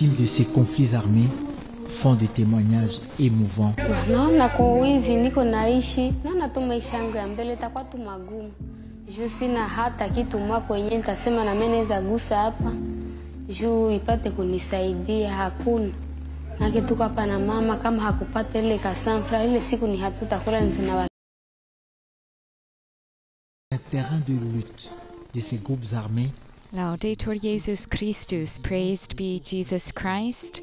victimes de ces conflits armés font des témoignages émouvants. Un terrain de lutte de ces groupes armés Laudetur Jesus Christus, praised be Jesus Christ.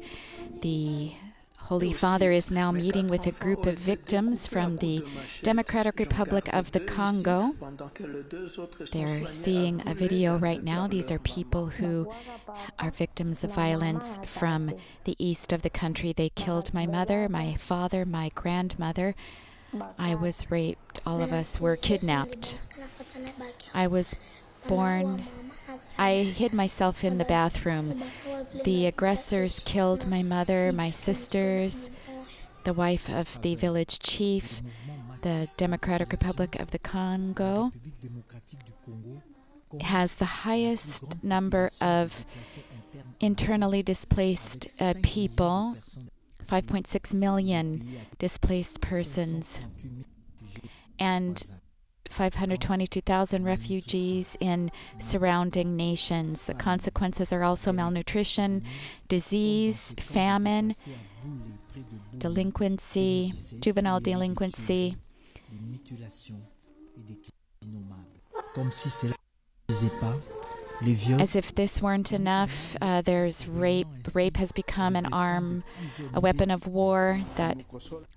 The Holy Father is now meeting with a group of victims from the Democratic Republic of the Congo. They're seeing a video right now. These are people who are victims of violence from the east of the country. They killed my mother, my father, my grandmother. I was raped. All of us were kidnapped. I was born. I hid myself in the bathroom. The aggressors killed my mother, my sisters, the wife of the village chief, the Democratic Republic of the Congo has the highest number of internally displaced uh, people 5.6 million displaced persons and 522,000 refugees in surrounding nations. The consequences are also malnutrition, disease, famine, delinquency, juvenile delinquency. des mutilations et des crimes innommables. Comme si cela ne suffisait pas, les viols As if this weren't enough, uh, there's rape. Rape has become an arm, a weapon of war that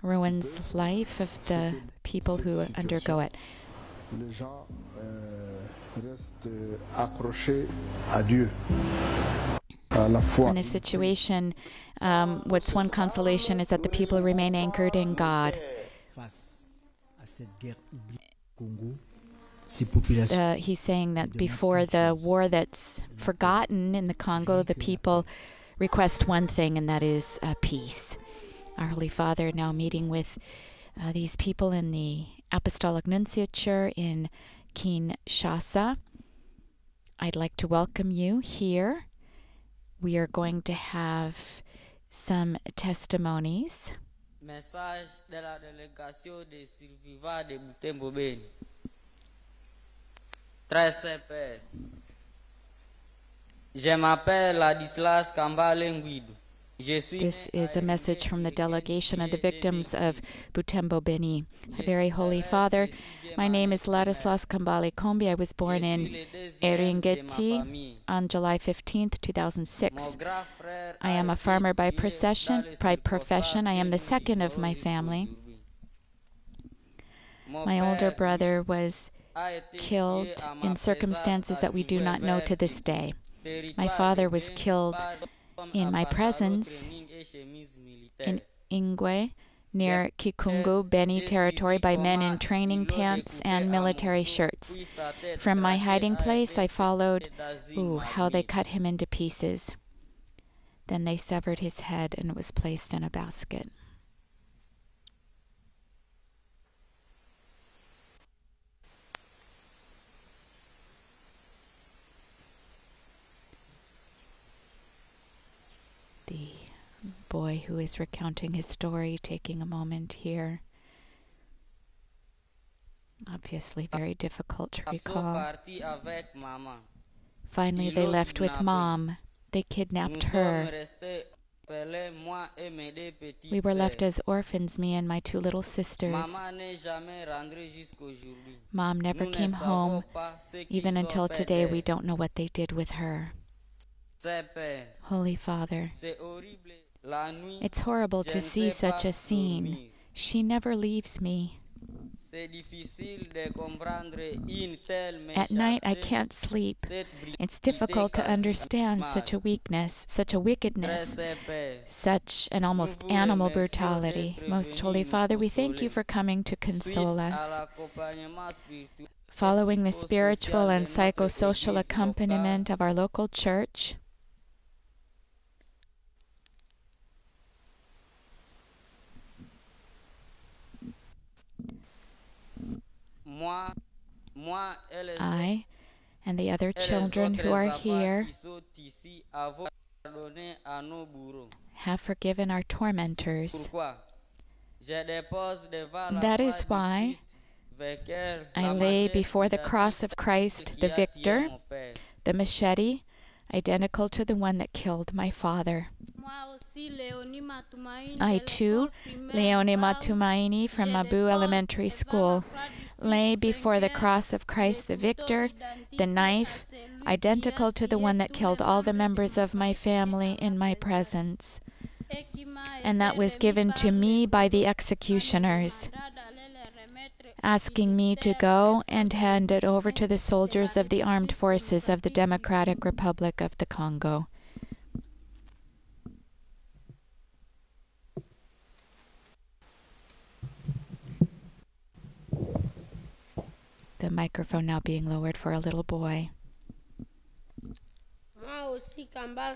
ruins life of the people who undergo it. Les gens euh, restent accrochés à Dieu, à la foi. In this situation, um, what's one consolation is that the people remain anchored in God. face à cette guerre oubliée au Congo, ces populations Uh, he's saying that before the war that's forgotten in the Congo, the people request one thing, and that is uh, peace. Our Holy Father now meeting with uh, these people in the Apostolic Nunciature in Kinshasa. I'd like to welcome you here. We are going to have some testimonies. Message de la délégation des survivants de Butembo Beni. Très simple. Je m'appelle Ladislas Kambale Nguido. This is a message from the delegation of the victims of Butembo Beni. Very holy father, my name is Ladislas Kambale Kombi. I was born in Eringeti on July 15, 2006. I am a farmer by procession, by profession. I am the second of my family. My older brother was killed in circumstances that we do not know to this day. My father was killed in my presence in Ingwe, near Kikungu, Beni territory, by men in training pants and military shirts. From my hiding place, I followed, ooh, how they cut him into pieces. Then they severed his head and it was placed in a basket. The boy who is recounting his story, taking a moment here. Obviously, uh, very difficult to recall. parti avec maman. Finally, they left with mom. They kidnapped her. restés orphelins, moi et mes deux petites We were left as orphans, me and my two little sisters. Maman n'est jamais rentrée jusqu'aujourd'hui. Mom never came home. pas ce qu'ils Even until today, we don't know what they did with her. Holy Father, C'est horrible. La nuit, it's horrible to see such a scene. She never leaves me. C'est difficile de comprendre une telle At night, I can't sleep. It's difficult to understand such a weakness, such a wickedness, such an almost animal brutality. Most Holy Father, we thank you for coming to console us. Following the spiritual and psychosocial accompaniment of our local church, Moi, moi et les I and the other children who are here qui sont ici avons pardonné à nos bourreaux. have forgiven our tormentors. Pourquoi Je dépose devant la That croix is du why I lay before the cross of Christ the victor, the machete, identical to the one that killed my father. I too, Leone Matumaini from Mabu Elementary School, lay before the cross of Christ the victor, the knife, identical to the one that killed all the members of my family in my presence, and that was given to me by the executioners, asking me to go and hand it over to the soldiers of the armed forces of the Democratic Republic of the Congo. The microphone now being lowered for a little boy.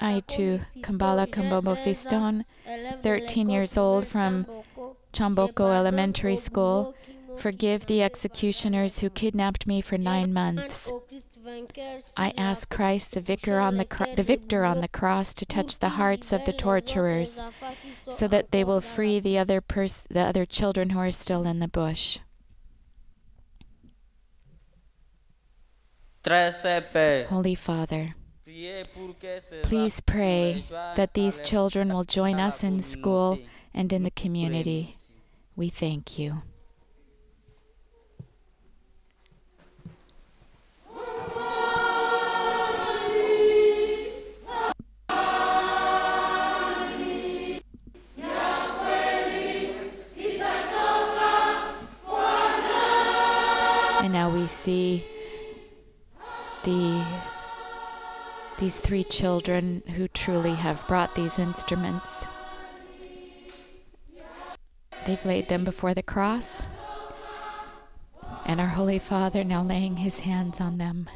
I too, Kambala Kambobo Fiston, 13 years old from Chamboko Elementary School, forgive the executioners who kidnapped me for nine months. I ask Christ, the victor on the, cro- the victor on the cross, to touch the hearts of the torturers, so that they will free the other pers- the other children who are still in the bush. Holy Father, priez pour que ces please pray that these children will join us in school and in the community. We thank you. And now we see the these three children who truly have brought these instruments. They've laid them before the cross, and our Holy Father now laying his hands on them.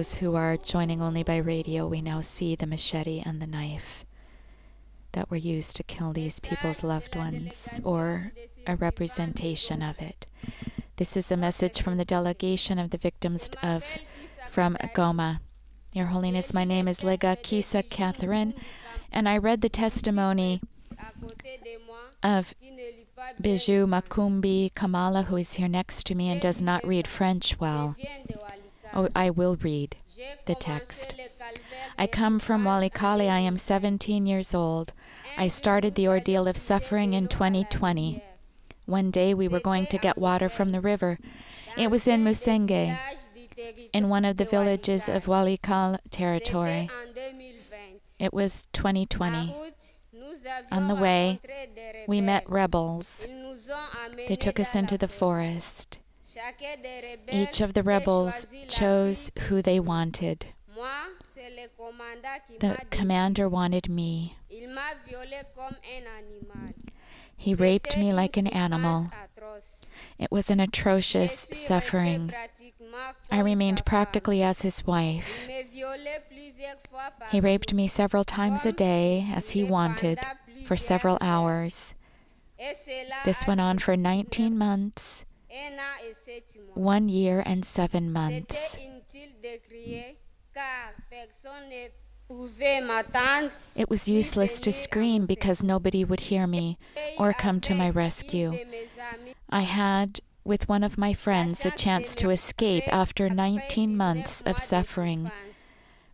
Those who are joining only by radio, we now see the machete and the knife that were used to kill these people's loved ones, or a representation of it. This is a message from the delegation of the victims of from Goma. Your Holiness, my name is Lega Kisa Catherine, and I read the testimony of Bijou Makumbi Kamala, who is here next to me and does not read French well. Oh, I will read the text. I come from Walikale. I am 17 years old. I started the ordeal of suffering in 2020. One day we were going to get water from the river. It was in Musenge, in one of the villages of Walikale territory. It was 2020. On the way, we met rebels. They took us into the forest. Each of the rebels chose who they wanted. The commander wanted me. He raped me like an animal. It was an atrocious suffering. I remained practically as his wife. He raped me several times a day, as he wanted, for several hours. This went on for 19 months, one year and seven months. It was useless to scream because nobody would hear me or come to my rescue. I had, with one of my friends, the chance to escape after 19 months of suffering.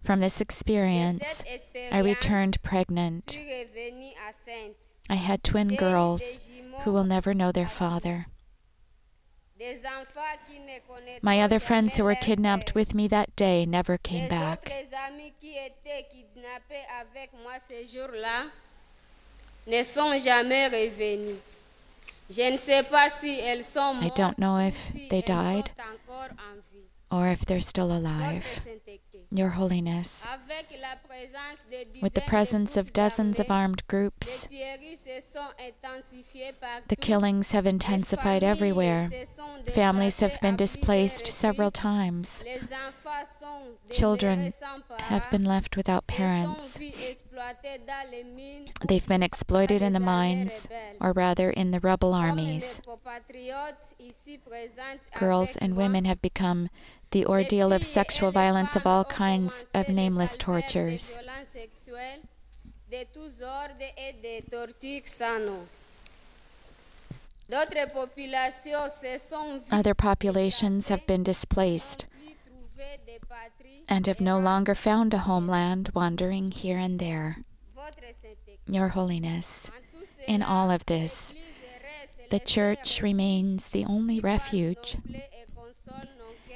From this experience, I returned pregnant. I had twin girls who will never know their father. My other friends who were kidnapped with me that day never came back. ne sont jamais revenus. Je ne sais pas si elles sont I don't know if they died sont encore en vie. or if they're still alive. Your Holiness, avec la présence de with the presence of dozens of armed groups, tueries se sont intensifiées partout. the killings have intensified everywhere. Families have been displaced several times. Les enfants sont Children demeurés sans parents. have been left without parents. They've been exploited in the mines, or rather in the rebel armies. Girls and women have become the ordeal of sexual violence of all kinds of nameless tortures. Other populations have been displaced and have no longer found a homeland, wandering here and there. Your Holiness, in all of this, the Church remains the only refuge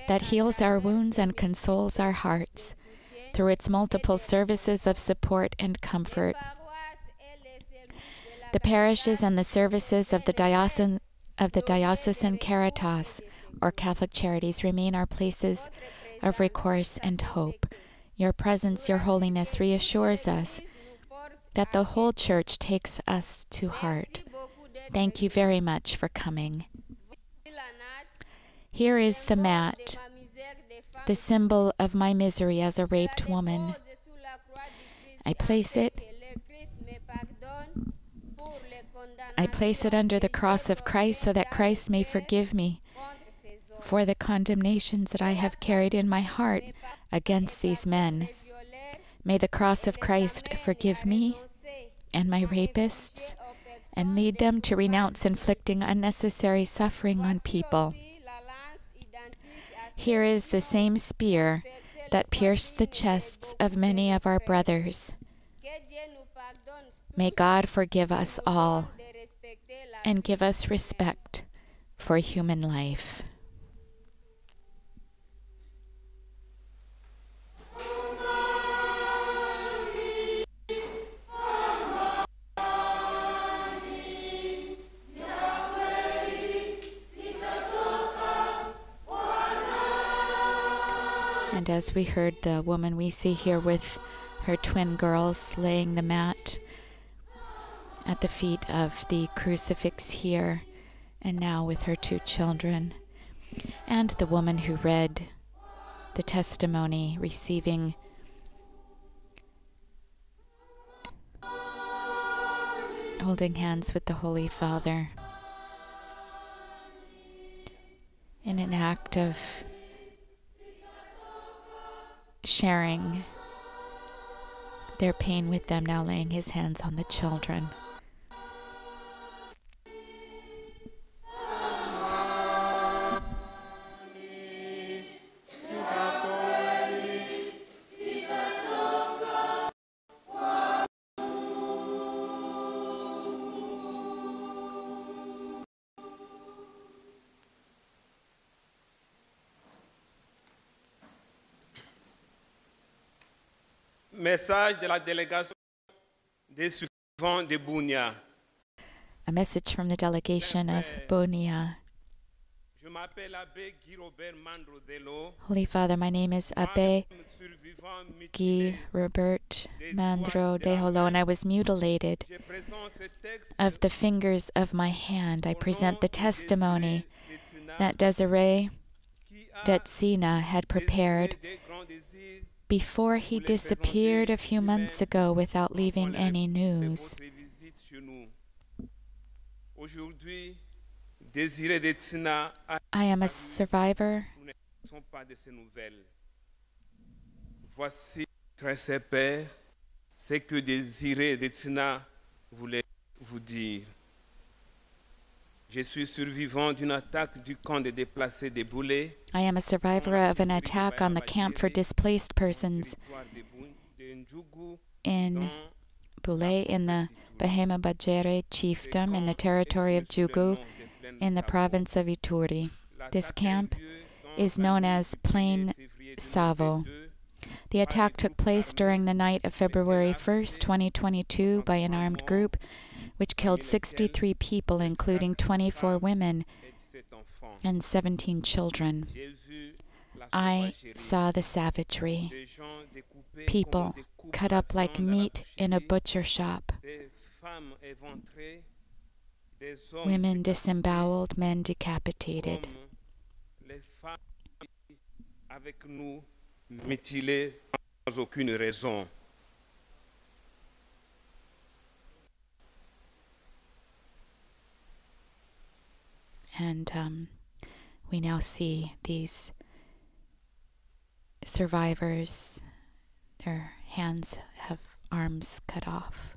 that heals our wounds and consoles our hearts through its multiple services of support and comfort. The parishes and the services of the diocesan of the diocesan caritas or Catholic charities remain our places of recourse and hope. Your presence, your holiness, reassures us that the whole church takes us to heart. Thank you very much for coming. Here is the mat, the symbol of my misery as a raped woman. I place it I place it under the cross of Christ so that Christ may forgive me for the condemnations that I have carried in my heart against these men. May the cross of Christ forgive me and my rapists and lead them to renounce inflicting unnecessary suffering on people. Here is the same spear that pierced the chests of many of our brothers. May God forgive us all and give us respect for human life. And as we heard the woman we see here with her twin girls laying the mat at the feet of the crucifix here, and now with her two children, and the woman who read the testimony receiving holding hands with the Holy Father in an act of sharing their pain with them, now laying his hands on the children. Message de la délégation des survivants de Bunia. A message from the delegation of Bunia. Je m'appelle Abbé Guy Robert Mandrodello. Holy Father, my name is moi-même Guy. Robert Mandro de Holo, and I was mutilated. Je présente ce texte Of the fingers of my hand, I present the testimony that Desiree Detsina had prepared before he disappeared a few months ago without leaving any news. votre visite chez nous. Aujourd'hui, Désiré Detsina a I am a survivor. Nous ne sommes pas de ces nouvelles. Voici, très cher Père, ce que Désiré Detsina voulait vous dire. Je suis survivant d'une attaque du camp des déplacés I am a survivor of an attack on the camp for displaced persons in Boulay in the Bahema Badjere chiefdom in the territory of Djugu in the province of Ituri. This camp is known as Plain Savo. The attack took place during the night of February 1st, 2022, by an armed group which killed 63 people, including 24 women and 17 children. J'ai vu la I saw the savagery. People cut up like meat in a butcher shop, women disemboweled, men decapitated. mutilés sans aucune raison. And um, we now see these survivors, their hands have arms cut off.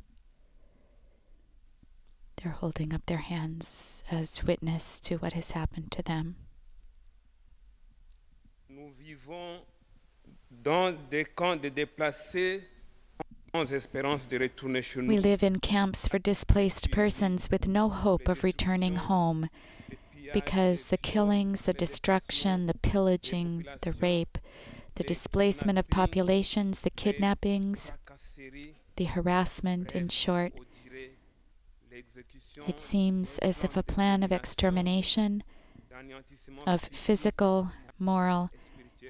They're holding up their hands as witness to what has happened to them. Nous vivons dans des camps de déplacés sans espérance de retourner chez We live in camps for displaced persons with no hope of returning home because the killings, the destruction, the pillaging, the rape, the displacement of populations, the kidnappings, the harassment, in short, it seems as if a plan of extermination, of physical, moral,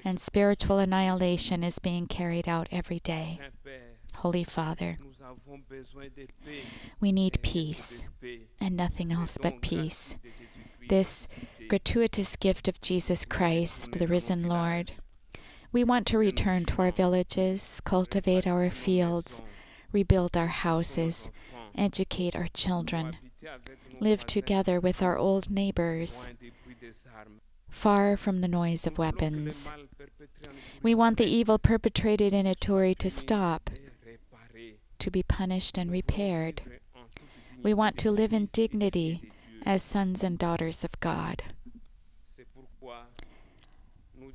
and spiritual annihilation is being carried out every day. Holy Father, we need peace and nothing else but peace. This gratuitous gift of Jesus Christ, the risen Lord. We want to return to our villages, cultivate our fields, rebuild our houses, educate our children, live together with our old neighbors, far from the noise of weapons. We want the evil perpetrated in Ituri to stop, to be punished and repaired. We want to live in dignity as sons and daughters of God.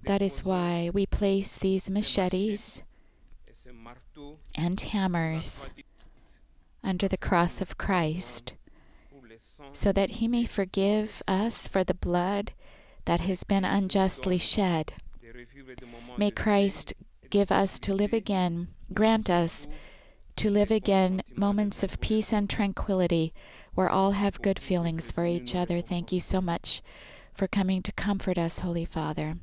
That is why we place these machetes and hammers under the cross of Christ, so that He may forgive us for the blood that has been unjustly shed. May Christ give us to live again, grant us to live again moments of peace and tranquility where all have good feelings for each other. Thank you so much for coming to comfort us, Holy Father.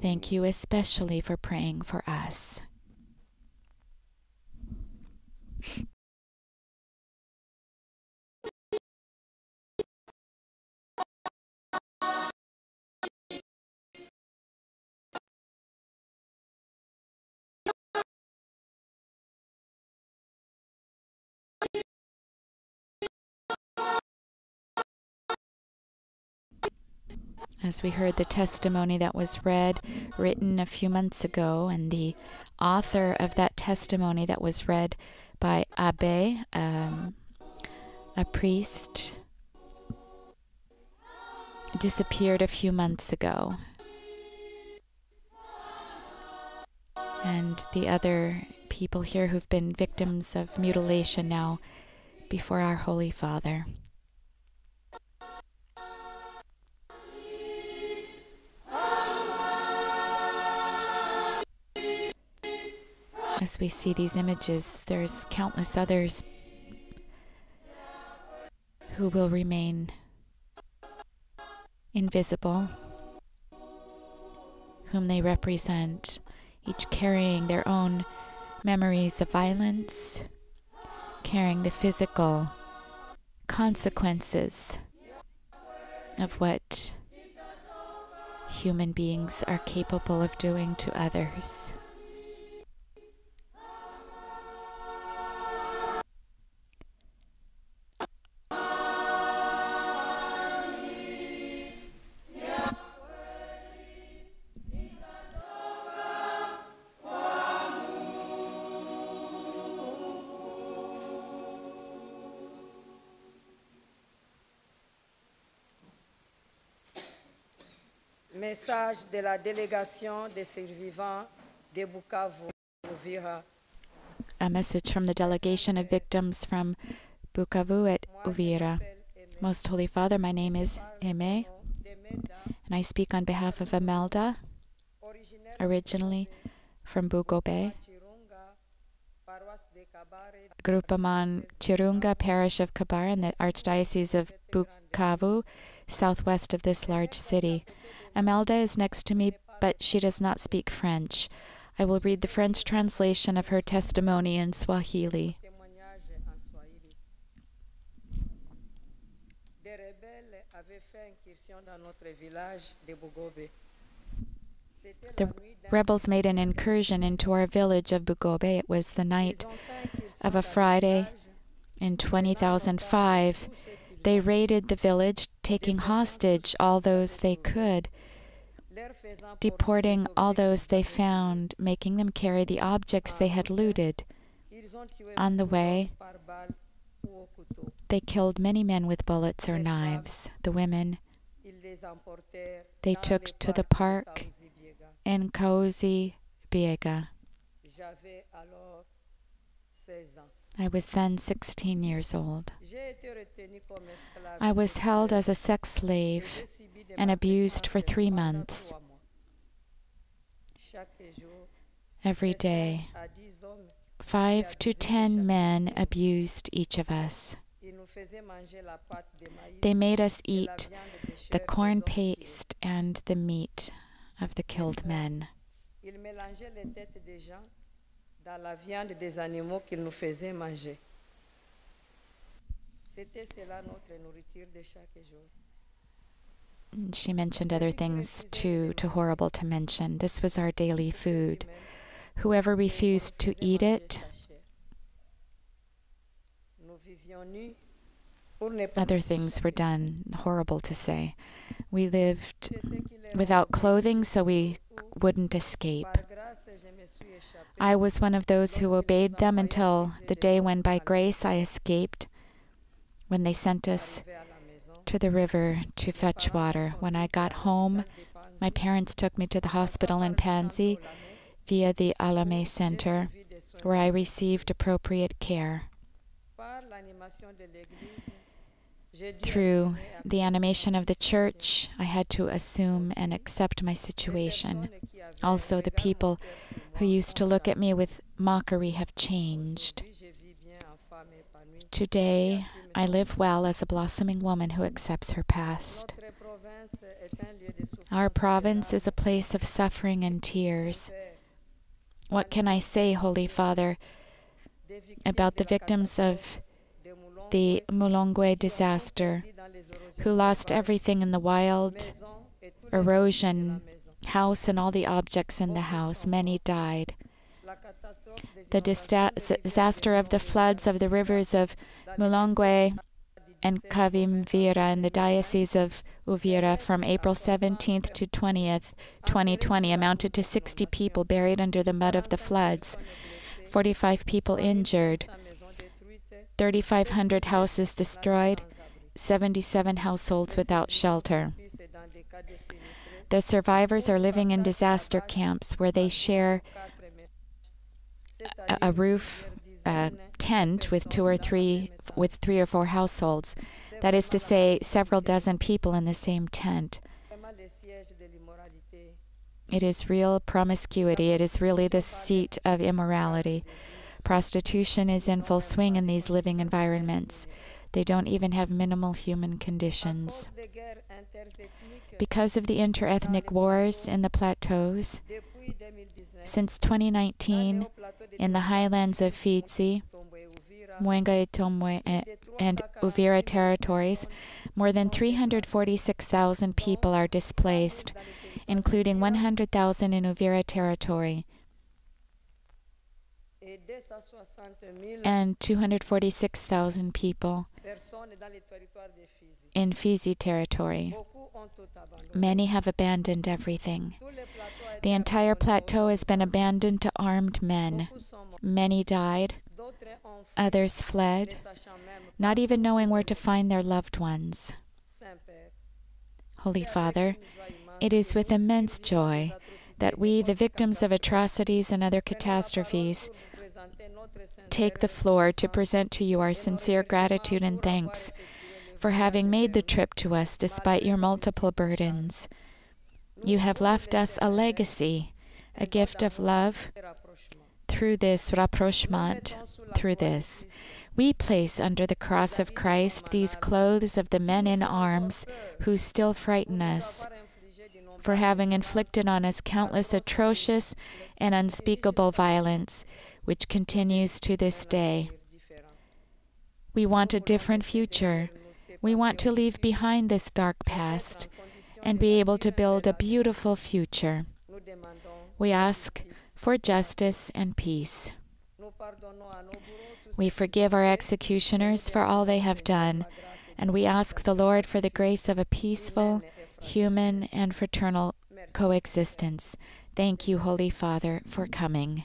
Thank you especially for praying for us. As we heard the testimony that was read, written a few months ago, and the author of that testimony that was read by Abbé, um, a priest, disappeared a few months ago. And the other people here who've been victims of mutilation now before our Holy Father. As we see these images, there's countless others who will remain invisible, whom they represent, each carrying their own memories of violence, carrying the physical consequences of what human beings are capable of doing to others. Message de la délégation des survivants de Bukavu, Uvira. A message from the delegation of victims from Bukavu at Uvira. Most Holy Father, my name is Aime, and I speak on behalf of Amelda, originally from Bugobe, Grupamon Chirunga, parish of Kabar, in the Archdiocese of Bukavu, southwest of this large city. Amelda is next to me but she does not speak French. I will read the French translation of her testimony in Swahili. témoignage en Swahili. Des rebelles avaient fait incursion dans notre village de Bugobe. C'était The la nuit d'un rebels made an incursion into our village of Bugobe. It was the night Ils ont fait incursion of a Friday in 2005. They raided the village, taking hostage all those they could, leur faisant porter deporting all those they found, making them carry the objects they had looted. On the way. They killed many men with bullets or knives. The women They took to the park. In Kauzi Biega. J'avais alors 16 ans. I was then 16 years old. I was held as a sex slave and abused for three months. every day. Five to ten men abused each of us. They made us eat the corn paste and the meat of the killed men. She mentioned other things too too horrible to mention. This was our daily food. Whoever refused to eat it, other things were done. Horrible to say. We lived without clothing so we wouldn't escape. I was one of those who obeyed them until the day when, by grace, I escaped, when they sent us Arrivé à la maison, to the river to fetch water. When I got home, my parents took me to the hospital in Panzi via the Olame Center, where I received appropriate care. Through the animation of the church, I had to assume and accept my situation. Also, the people who used to look at me with mockery have changed. Today, I live well as a blossoming woman who accepts her past. Our province is a place of suffering and tears. What can I say, Holy Father, about the victims of the Mulongwe disaster, who lost everything in the wild erosion, house, and all the objects in the house? Many died. The disaster of the floods of the rivers of Mulongwe and Kavimvira in the Diocese of Uvira from April 17th to 20th, 2020 amounted to 60 people buried under the mud of the floods, 45 people injured, 3,500 houses destroyed, 77 households without shelter. The survivors are living in disaster camps where they share a, roof tent with two or three with three or four households. That is to say, several dozen people in the same tent. It is real promiscuity. It is really the seat of immorality. Prostitution is in full swing in these living environments. They don't even have minimal human conditions. Because of the interethnic wars in the plateaus, since 2019, in the highlands of Fizi, Mwenga Itombwe, eh, and Uvira territories, more than 346,000 people are displaced, including 100,000 in Uvira territory and 246,000 people in Fizi territory. Many have abandoned everything. The entire plateau has been abandoned to armed men. Many died, others fled, not even knowing where to find their loved ones. Holy Father, it is with immense joy that we, the victims of atrocities and other catastrophes, take the floor to present to you our sincere gratitude and thanks for having made the trip to us despite your multiple burdens. You have left us a legacy, a gift of love through this rapprochement, through this. We place under the cross of Christ these clothes of the men in arms who still frighten us for having inflicted on us countless atrocious and unspeakable violence, which continues to this day. We want a different future. We want to leave behind this dark past and be able to build a beautiful future. We ask for justice and peace. We forgive our executioners for all they have done, and we ask the Lord for the grace of a peaceful, human, and fraternal coexistence. Thank you, Holy Father, for coming.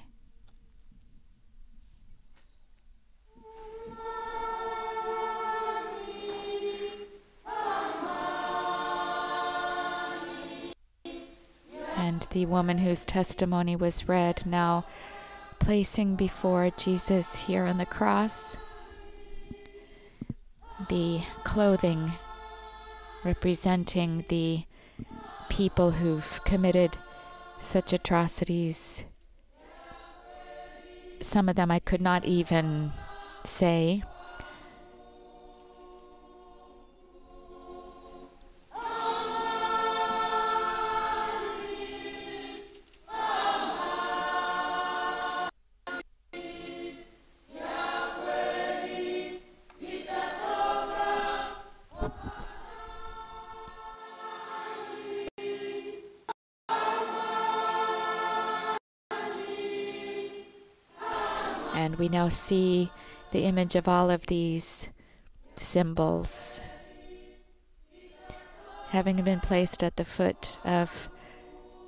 And the woman whose testimony was read now placing before Jesus here on the cross the clothing representing the people who've committed such atrocities. Some of them I could not even say. Now see the image of all of these symbols having been placed at the foot of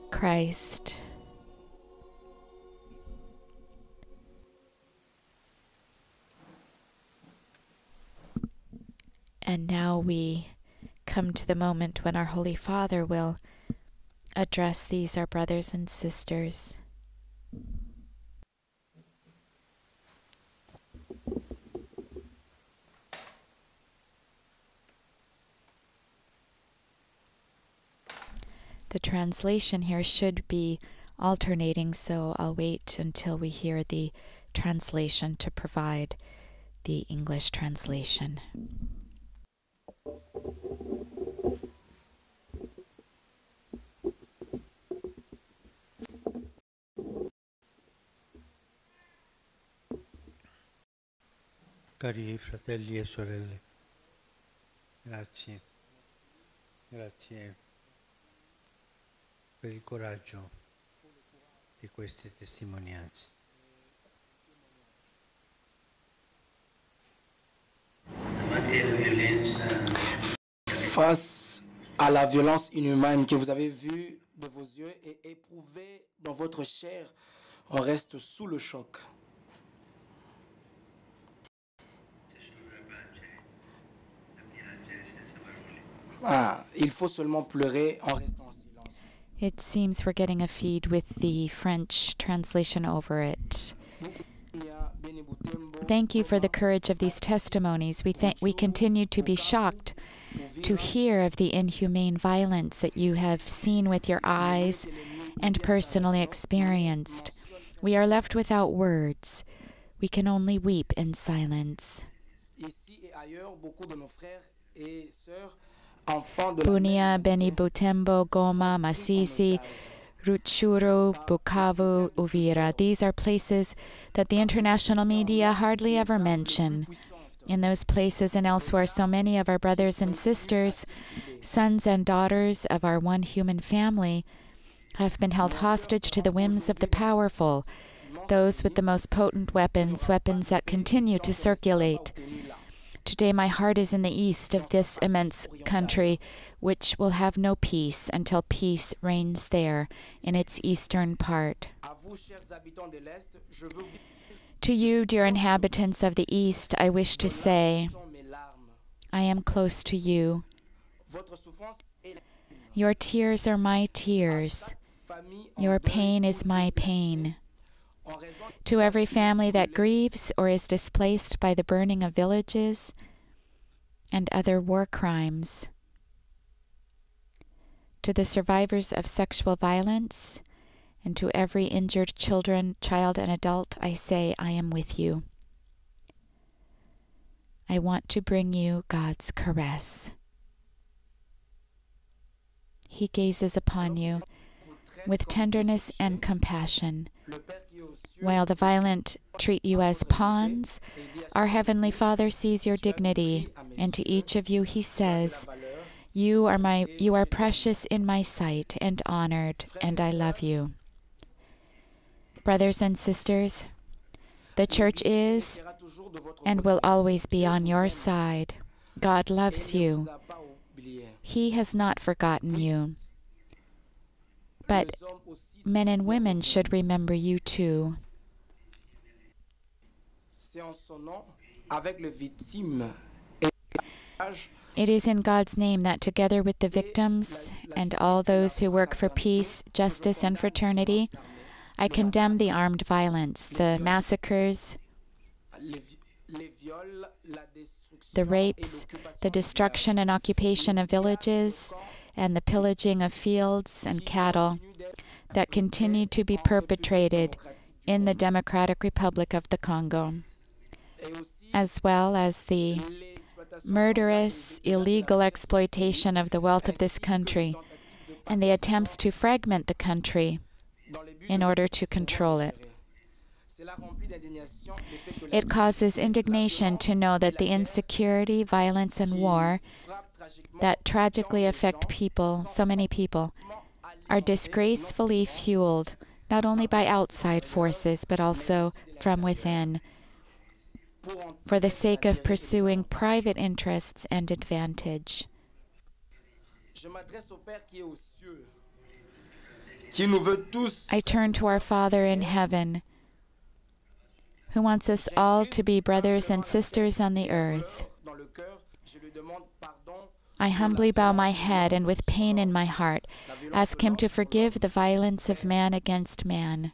Christ. And now we come to the moment when our Holy Father will address these, our brothers and sisters. The translation here should be alternating, so I'll wait until we hear the translation to provide the English translation. Cari fratelli e sorelle, grazie, grazie per il coraggio di queste testimonianze. Face à la violence inhumaine que vous avez vue de vos yeux et éprouvée dans votre chair, on reste sous le choc. Ah, il faut seulement pleurer en restant. It seems we're getting a feed with the French translation over it. Thank you for the courage of these testimonies. We we continue to be shocked to hear of the inhumane violence that you have seen with your eyes and personally experienced. We are left without words. We can only weep in silence. Ici et ailleurs, beaucoup de nos frères et sœurs, enfants de la Bunia, Beni Butembo, Goma, Masisi, Rutshuru, Bukavu, Uvira. These are places that the international media hardly ever mention. In those places and elsewhere, so many of our brothers and sisters, sons and daughters of our one human family, have been held hostage to the whims of the powerful, those with the most potent weapons, weapons that continue to circulate. Today, my heart is in the east of this immense country, which will have no peace until peace reigns there in its eastern part. To you, dear inhabitants of the east, I wish to say. I am close to you. Your tears are my tears. Your pain is my pain. To every family that grieves or is displaced by the burning of villages and other war crimes. To the survivors of sexual violence and to every injured children, child, and adult, I say, I am with you. I want to bring you God's caress. he gazes upon you with tenderness and compassion. While the violent treat you as pawns, our Heavenly Father sees your dignity, and to each of you he says, You are my you are precious in my sight and honored, and I love you. Brothers and sisters, the church is and will always be on your side. God loves you. He has not forgotten you. But men and women should remember you too. It is in God's name that, together with the victims and all those who work for peace, justice, and fraternity, I condemn the armed violence, the massacres, the rapes, the destruction and occupation of villages, and the pillaging of fields and cattle that continue to be perpetrated in the Democratic Republic of the Congo, as well as the murderous, illegal exploitation of the wealth of this country and the attempts to fragment the country in order to control it. It causes indignation to know that the insecurity, violence, and war that tragically affect people, so many people, are disgracefully fueled not only by outside forces but also from within for the sake of pursuing private interests and advantage. I turn to our Father in heaven, who wants us all to be brothers and sisters on the earth. I humbly bow my head and with pain in my heart ask Him to forgive the violence of man against man.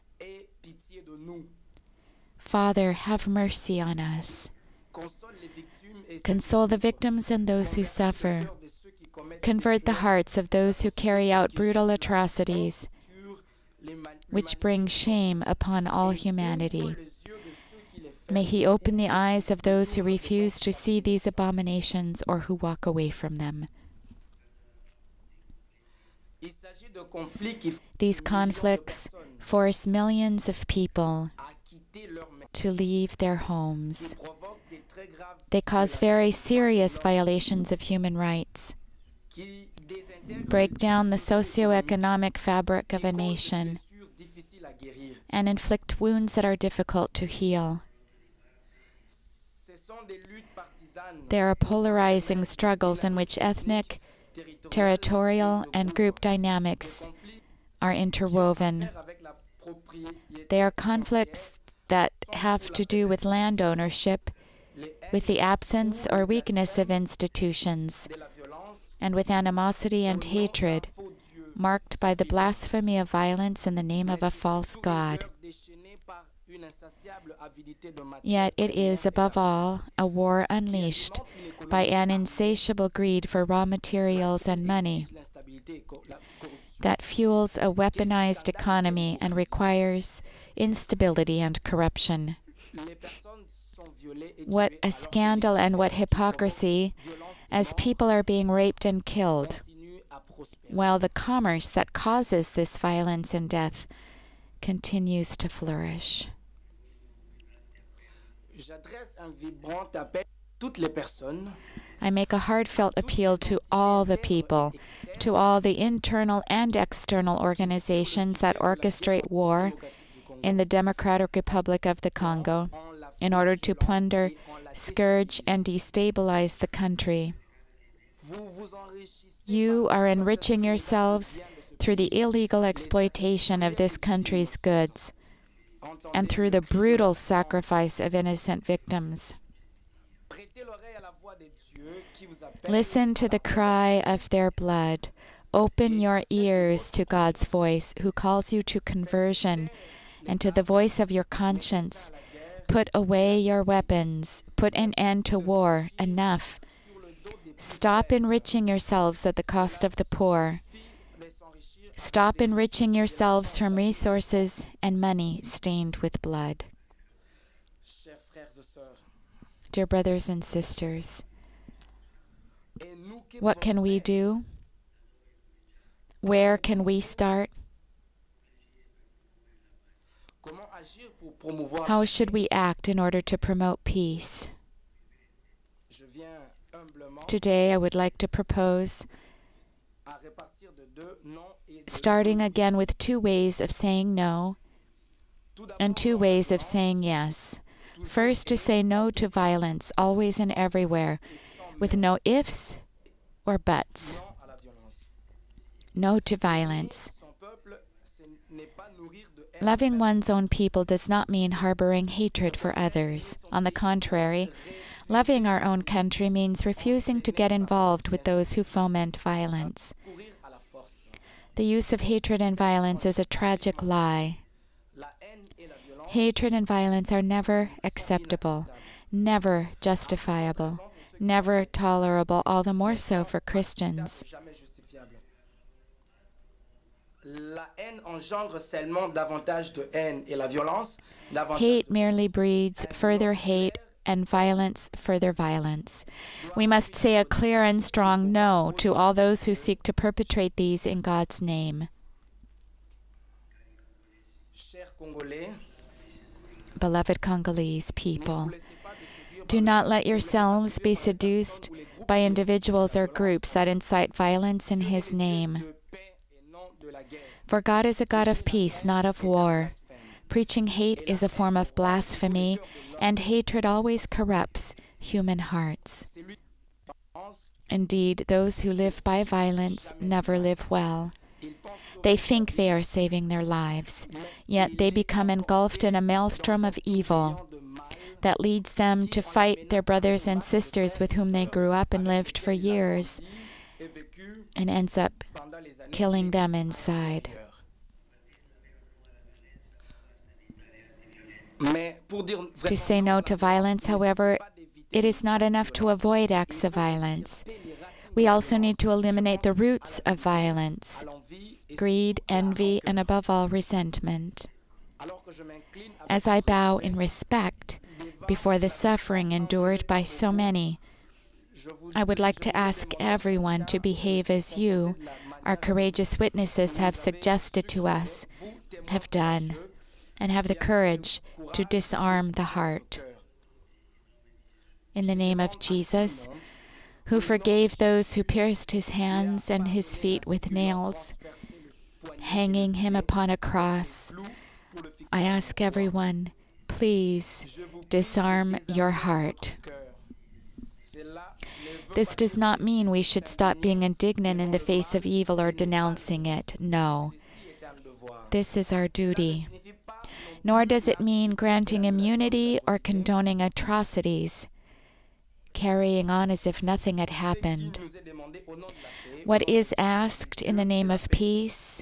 Father, have mercy on us. Console the victims and those who suffer. Convert the hearts of those who carry out brutal atrocities, which bring shame upon all humanity. May He open the eyes of those who refuse to see these abominations or who walk away from them. These conflicts force millions of people to leave their homes. They cause very serious violations of human rights, break down the socioeconomic fabric of a nation, and inflict wounds that are difficult to heal. There are polarizing struggles in which ethnic, territorial, and group dynamics are interwoven. They are conflicts that have to do with land ownership, with the absence or weakness of institutions, and with animosity and hatred, marked by the blasphemy of violence in the name of a false God. Yet it is, above all, a war unleashed by an insatiable greed for raw materials and money that fuels a weaponized economy and requires instability and corruption. What a scandal and what hypocrisy as people are being raped and killed, while the commerce that causes this violence and death continues to flourish. I make a heartfelt appeal to all the people, to all the internal and external organizations that orchestrate war in the Democratic Republic of the Congo in order to plunder, scourge, and destabilize the country. You are enriching yourselves through the illegal exploitation of this country's goods and through the brutal sacrifice of innocent victims. Listen to the cry of their blood. Open your ears to God's voice, who calls you to conversion and to the voice of your conscience. Put away your weapons. Put an end to war. Enough. Stop enriching yourselves at the cost of the poor. Stop enriching yourselves from resources and money stained with blood. Dear brothers and sisters, what can we do? Where can we start? How should we act in order to promote peace? Today, I would like to propose starting again with two ways of saying no and two ways of saying yes. First, to say no to violence, always and everywhere, with no ifs or buts. No to violence. Loving one's own people does not mean harboring hatred for others. On the contrary, loving our own country means refusing to get involved with those who foment violence. The use of hatred and violence is a tragic lie. Hatred and violence are never acceptable, never justifiable, never tolerable, all the more so for Christians. jamais justifiable. La haine engendre seulement davantage de haine et la violence davantage Hate merely breeds further hate, and violence further violence. We must say a clear and strong no to all those who seek to perpetrate these in God's name. Beloved Congolese people, do not let yourselves be seduced by individuals or groups that incite violence in His name. For God is a God of peace, not of war. Preaching hate is a form of blasphemy, and hatred always corrupts human hearts. Indeed, those who live by violence never live well. They think they are saving their lives, yet they become engulfed in a maelstrom of evil that leads them to fight their brothers and sisters with whom they grew up and lived for years and ends up killing them inside. To say no to violence, however, it is not enough to avoid acts of violence. We also need to eliminate the roots of violence greed, envy, and above all, resentment. As I bow in respect before the suffering endured by so many, I would like to ask everyone to behave as you, our courageous witnesses, have suggested to us, have done, and have the courage to disarm the heart. In the name of Jesus, who forgave those who pierced his hands and his feet with nails, hanging him upon a cross, I ask everyone, please disarm your heart. This does not mean we should stop being indignant in the face of evil or denouncing it. No. This is our duty. Nor does it mean granting immunity or condoning atrocities, carrying on as if nothing had happened. What is asked in the name of peace,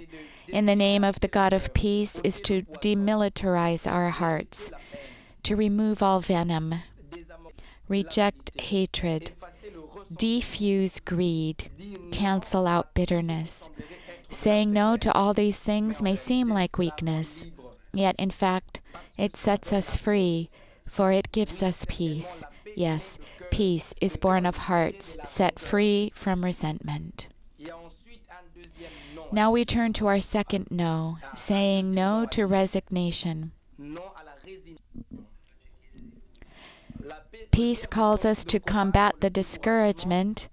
in the name of the God of peace, is to demilitarize our hearts, to remove all venom, reject hatred, defuse greed, cancel out bitterness. Saying no to all these things may seem like weakness, yet in fact, it sets us free, for it gives us peace. Yes, peace is born of hearts set free from resentment. Now we turn to our second no, saying no to resignation. Peace calls us to combat the discouragement,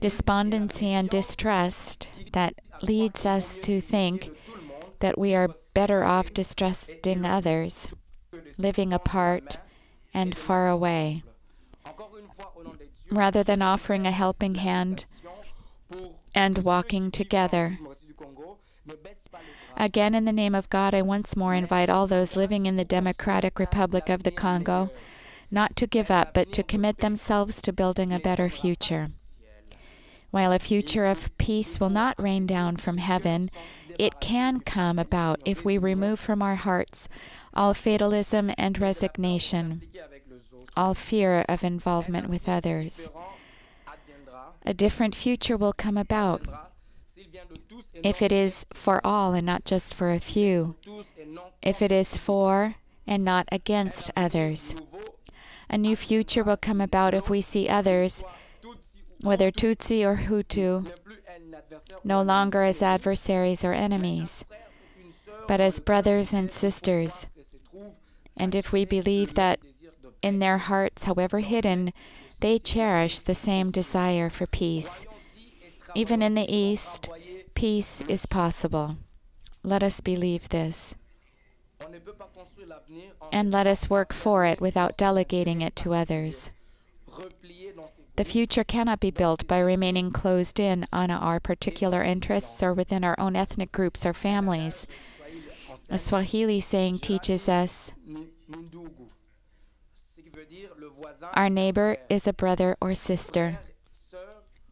despondency, and distrust that leads us to think that we are better off distrusting others, living apart and far away, rather than offering a helping hand and walking together. Again, in the name of God, I once more invite all those living in the Democratic Republic of the Congo not to give up, but to commit themselves to building a better future. While a future of peace will not rain down from heaven, it can come about if we remove from our hearts all fatalism and resignation, all fear of involvement with others. A different future will come about if it is for all and not just for a few. if it is for and not against others. A new future will come about if we see others, whether Tutsi or Hutu, no longer as adversaries or enemies, but as brothers and sisters. And if we believe that in their hearts, however hidden, they cherish the same desire for peace, even in the East, peace is possible. Let us believe this. And let us work for it without delegating it to others. The future cannot be built by remaining closed in on our particular interests or within our own ethnic groups or families. A Swahili saying teaches us our neighbor is a brother or sister.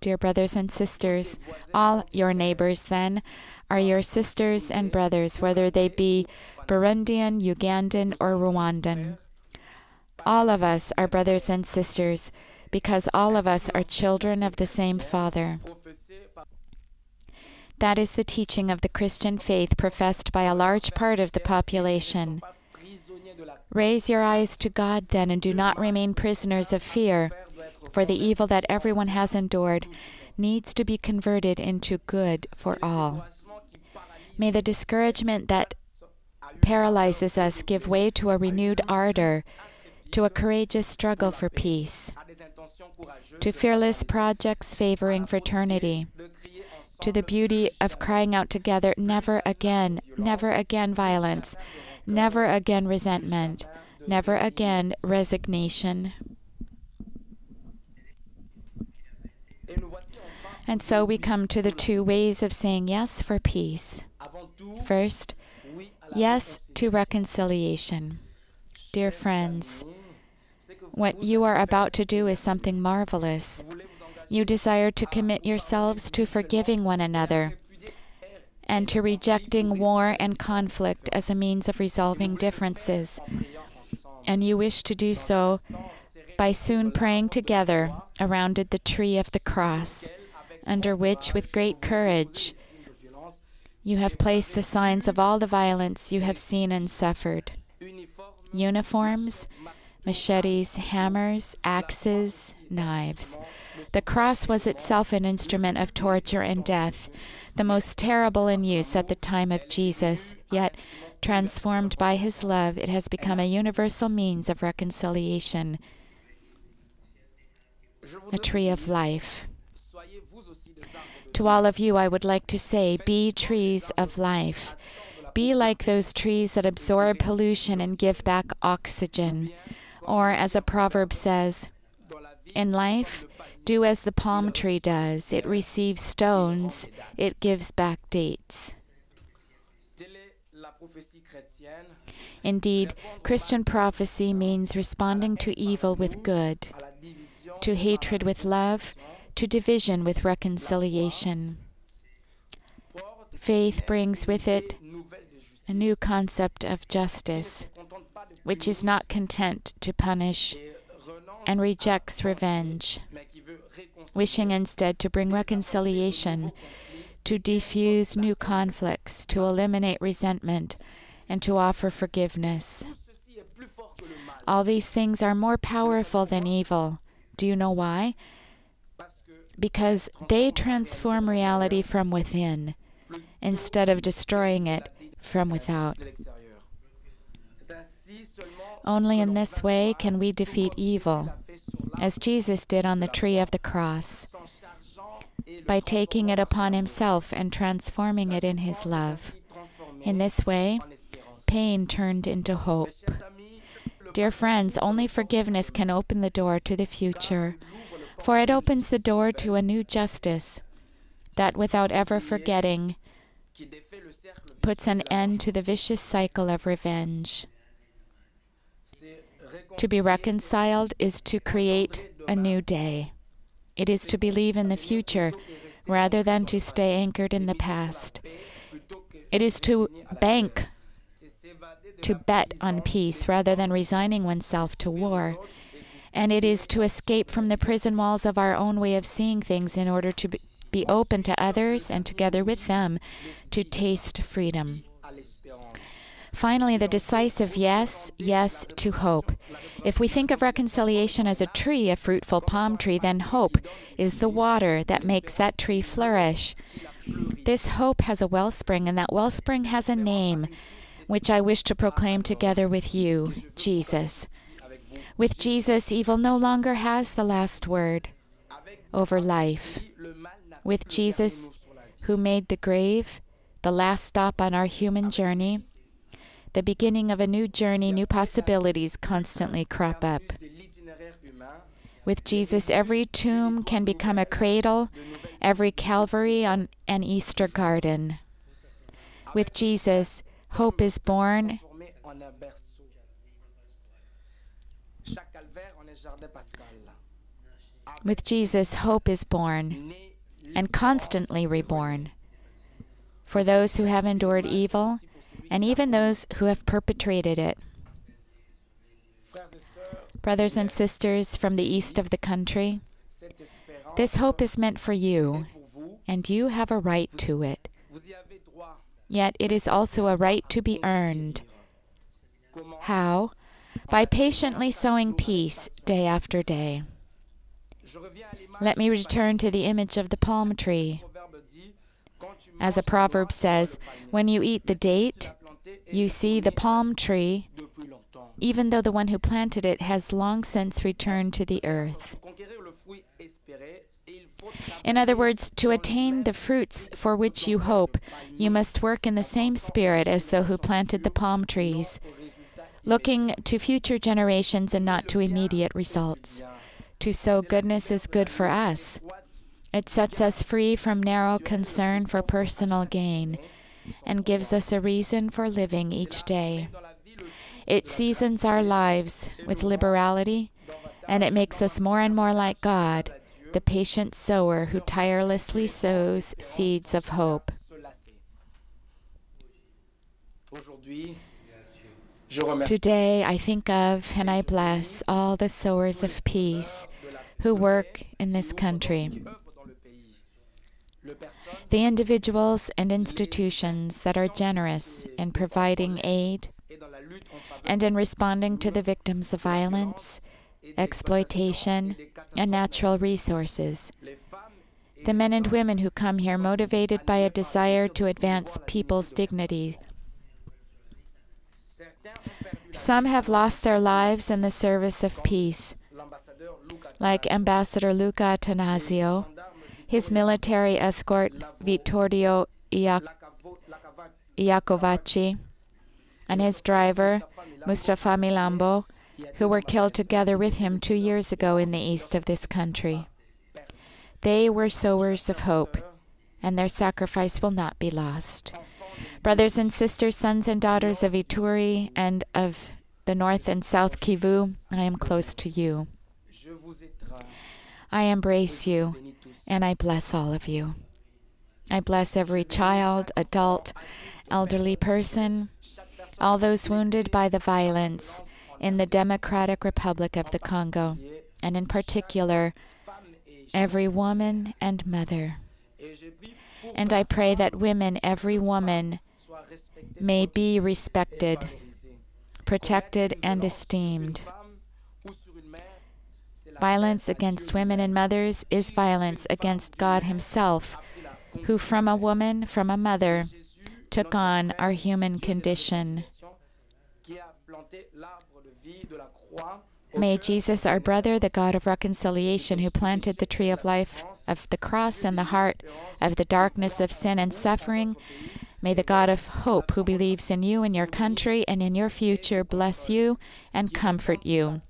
Dear brothers and sisters, all your neighbors then are your sisters and brothers, whether they be Burundian, Ugandan, or Rwandan. All of us are brothers and sisters because all of us are children of the same Father. That is the teaching of the Christian faith professed by a large part of the population. Raise your eyes to God then, and do not remain prisoners of fear, for the evil that everyone has endured needs to be converted into good for all. May the discouragement that paralyzes us give way to a renewed ardor, to a courageous struggle for peace, to fearless projects favoring fraternity, to the beauty of crying out together, never again, never again violence, never again resentment, never again resignation. And so we come to the two ways of saying yes for peace. First, yes to reconciliation. Dear friends, what you are about to do is something marvelous. You desire to commit yourselves to forgiving one another and to rejecting war and conflict as a means of resolving differences. And you wish to do so by soon praying together around the tree of the cross, under which, with great courage, you have placed the signs of all the violence you have seen and suffered uniforms, machetes, hammers, axes, knives. The cross was itself an instrument of torture and death, the most terrible in use at the time of Jesus, yet, transformed by his love, it has become a universal means of reconciliation, a tree of life. To all of you, I would like to say be trees of life. Be like those trees that absorb pollution and give back oxygen. Or, as a proverb says, in life, do as the palm tree does. It receives stones, it gives back dates. Indeed, Christian prophecy means responding to evil with good, to hatred with love, to division with reconciliation. Faith brings with it a new concept of justice, which is not content to punish and rejects revenge, wishing instead to bring reconciliation, to defuse new conflicts, to eliminate resentment, and to offer forgiveness. All these things are more powerful than evil. Do you know why? Because they transform reality from within instead of destroying it from without. Only in this way can we defeat evil, as Jesus did on the tree of the cross, by taking it upon himself and transforming it in his love. In this way, pain turned into hope. Dear friends, only forgiveness can open the door to the future, for it opens the door to a new justice that, without ever forgetting, puts an end to the vicious cycle of revenge. To be reconciled is to create a new day. It is to believe in the future rather than to stay anchored in the past. It is to bank, to bet on peace rather than resigning oneself to war. And it is to escape from the prison walls of our own way of seeing things in order to be open to others and together with them to taste freedom. Finally, the decisive yes, yes to hope. If we think of reconciliation as a tree, a fruitful palm tree, then hope is the water that makes that tree flourish. This hope has a wellspring, and that wellspring has a name, which I wish to proclaim together with you Jesus. With Jesus, evil no longer has the last word over life. With Jesus, who made the grave the last stop on our human journey, the beginning of a new journey, new possibilities constantly crop up. With Jesus, every tomb can become a cradle, every Calvary on an Easter garden. With Jesus, hope is born. With Jesus, hope is born and constantly reborn. For those who have endured evil, and even those who have perpetrated it. Brothers and sisters from the east of the country, this hope is meant for you, and you have a right to it. Yet it is also a right to be earned. How? By patiently sowing peace day after day. Let me return to the image of the palm tree. As a proverb says, when you eat the date, you see the palm tree, even though the one who planted it has long since returned to the earth. In other words, to attain the fruits for which you hope, you must work in the same spirit as those who planted the palm trees, looking to future generations and not to immediate results. To sow goodness is good for us. It sets us free from narrow concern for personal gain and gives us a reason for living each day. It seasons our lives with liberality, and it makes us more and more like God, the patient sower who tirelessly sows seeds of hope. Today, I think of and I bless all the sowers of peace who work in this country the individuals and institutions that are generous in providing aid and in responding to the victims of violence, exploitation, and natural resources. The men and women who come here motivated by a desire to advance people's dignity. Some have lost their lives in the service of peace, like Ambassador Luca Attanasio, his military escort, Vittorio Iacovacci, and his driver, Mustafa Milambo, who were killed together with him two years ago in the east of this country. They were sowers of hope, and their sacrifice will not be lost. Brothers and sisters, sons and daughters of Ituri and of the North and South Kivu, I am close to you. I embrace you and I bless all of you. I bless every child, adult, elderly person, all those wounded by the violence in the Democratic Republic of the Congo, and in particular, every woman and mother. And I pray that women, every woman, may be respected, protected, and esteemed. Violence against women and mothers is violence against God Himself, who from a woman, from a mother, took on our human condition. May Jesus, our brother, the God of reconciliation, who planted the tree of life of the cross in the heart of the darkness of sin and suffering, may the God of hope, who believes in you and your country and in your future, bless you and comfort you.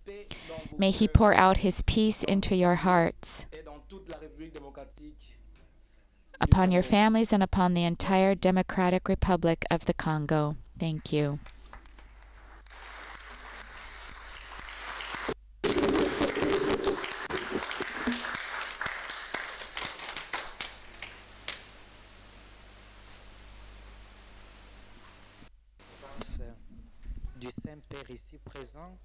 May He pour out His peace into your hearts, upon your families, and upon the entire Democratic Republic of the Congo. Thank you. du Saint-Père ici présent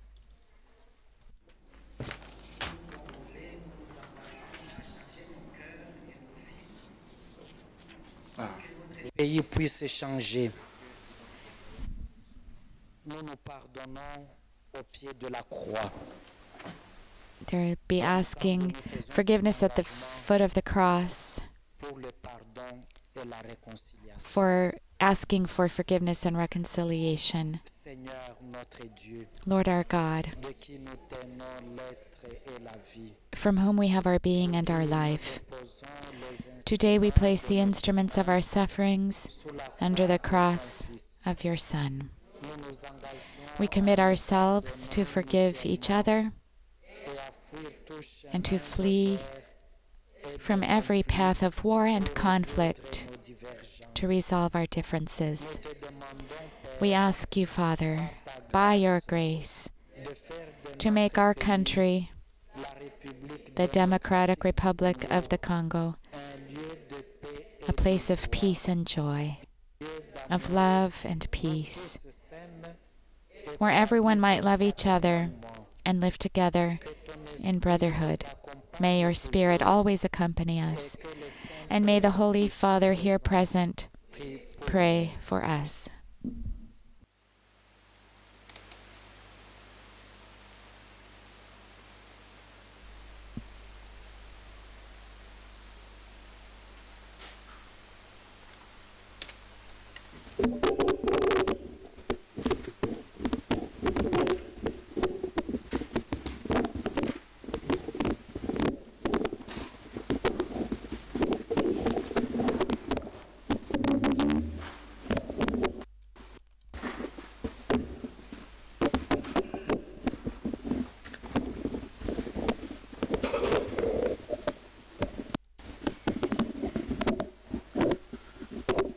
le pays puisse changer. Nous nous pardonnons au pied de la croix. They'll be asking forgiveness at the foot of the cross for asking for forgiveness and reconciliation. Lord our God, from whom we have our being and our life. Today we place the instruments of our sufferings under the cross of your Son. We commit ourselves to forgive each other and to flee from every path of war and conflict. To resolve our differences. We ask you, Father, by your grace, to make our country, the Democratic Republic of the Congo, a place of peace and joy, of love and peace, where everyone might love each other and live together in brotherhood. May your Spirit always accompany us, and may the Holy Father here present pray for us.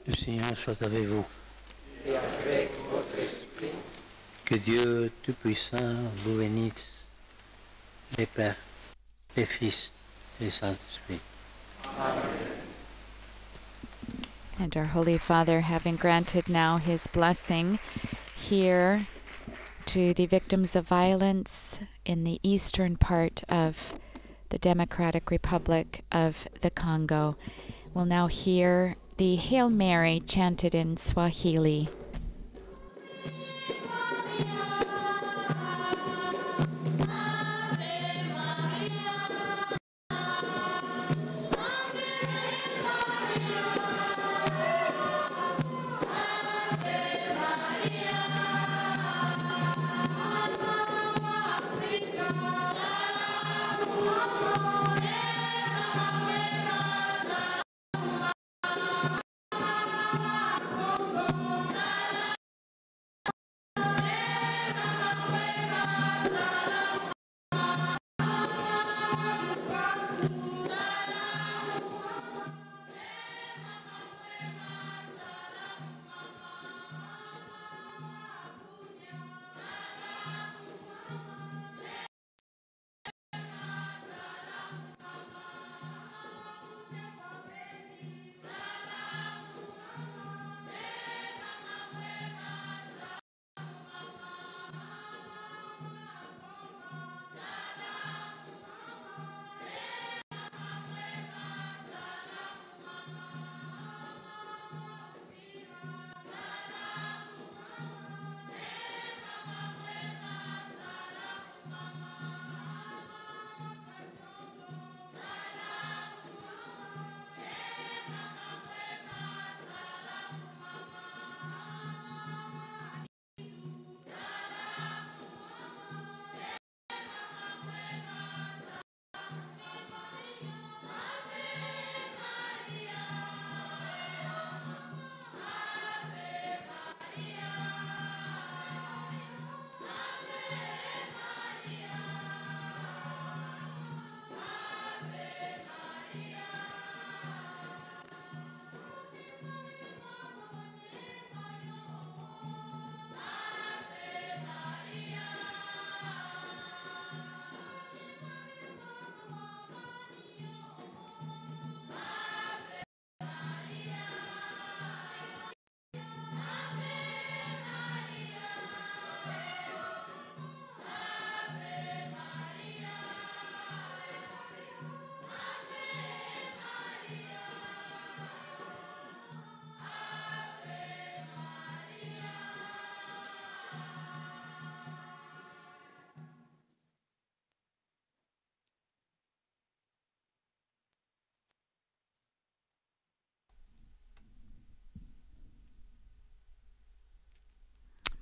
Le Seigneur soit avec vous. et avec votre esprit. Que Dieu Tout-Puissant vous bénisse, les Pères, les Fils et les Saint-Esprit. And our Holy Father, having granted now his blessing here to the victims of violence in the eastern part of the Democratic Republic of the Congo, will now hear the Hail Mary chanted in Swahili.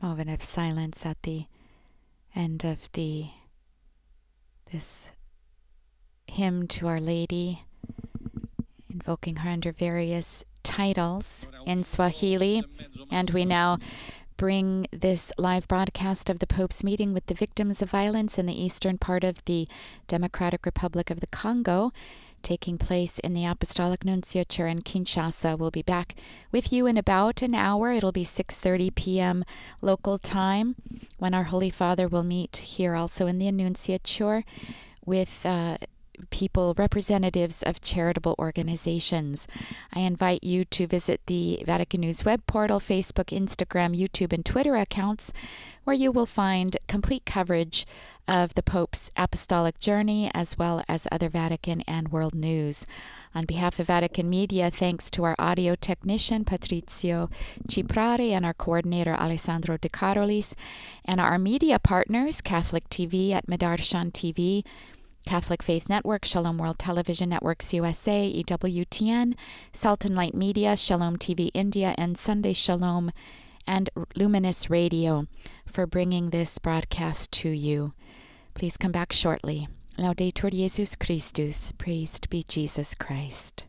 Moment of silence at the end of the this hymn to Our Lady, invoking her under various titles in Swahili. And we now bring this live broadcast of the Pope's meeting with the victims of violence in the eastern part of the Democratic Republic of the Congo taking place in the Apostolic Nunciature in Kinshasa. We'll be back with you in about an hour. It'll be 6:30 p.m. local time when our Holy Father will meet here also in the Annunciature with uh, people, representatives of charitable organizations. I invite you to visit the Vatican News web portal, Facebook, Instagram, YouTube, and Twitter accounts, where you will find complete coverage of the Pope's apostolic journey as well as other Vatican and world news. On behalf of Vatican Media, thanks to our audio technician Patrizio Ciprari and our coordinator Alessandro De Carolis, and our media partners, Catholic TV at Medarshan TV, Catholic Faith Network, Shalom World Television Networks USA, EWTN, Salt and Light Media, Shalom TV India, and Sunday Shalom and Luminous Radio for bringing this broadcast to you. Please come back shortly. Laudetur Jesus Christus. Praised be Jesus Christ.